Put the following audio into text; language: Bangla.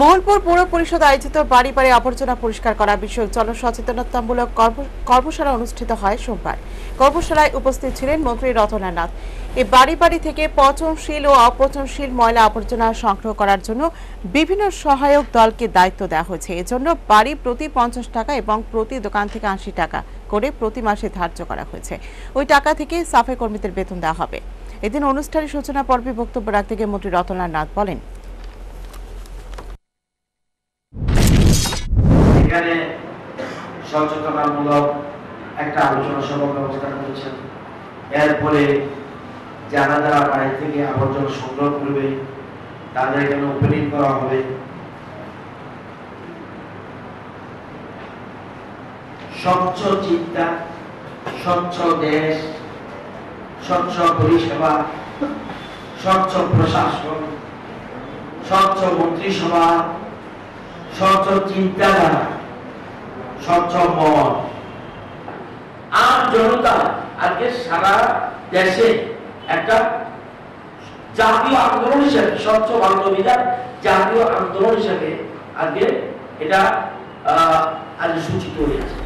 মোহনপুর পৌর পরিষদ আয়োজিত বাড়ি বাড়ি আবর্জনা পরিষ্কার করা বিষয়ক জনসচেতনতামূলক কর্ম- কর্মশালা অনুষ্ঠিত হয় সোমবার। কর্মশালায় উপস্থিত ছিলেন মন্ত্রী রতনা নাথ এই বাড়ি বাড়ি থেকে পচনশীল ও অপচনশীল ময়লা আবর্জনা সংগ্রহ করার জন্য বিভিন্ন সহায়ক দলকে দায়িত্ব দেওয়া হয়েছে। এজন্য বাড়ি প্রতি পঞ্চাশ টাকা এবং প্রতি দোকান থেকে আশি টাকা করে প্রতি মাসে ধার্য করা হয়েছে। ওই টাকা থেকে সাফাই কর্মীদের বেতন দেওয়া হবে। এদিন অনুষ্ঠানের সূচনা পর্বে বক্তব্য রাখতে গিয়ে মন্ত্রী রতনা নাথ বলেন এখানে সচেতনামূলক একটা আলোচনা সভা ব্যবস্থা করেছেন। এরপরে যারা যারা থেকে আবর্জনা সংগ্রহ করবে, তাদের এখানে ওপেনিং করা হবে। স্বচ্ছ চিন্তা, স্বচ্ছ দেশ, স্বচ্ছ পরিষেবা, স্বচ্ছ প্রশাসন, স্বচ্ছ মন্ত্রিসভা, স্বচ্ছ চিন্তাধারা। স্বচ্ছ মন আর জনতা আজকে সারা দেশে একটা জাতীয় আন্দোলন হিসেবে, স্বচ্ছ বাংলা জাতীয় আন্দোলন হিসেবে আজকে এটা আজ সূচিত হয়েছে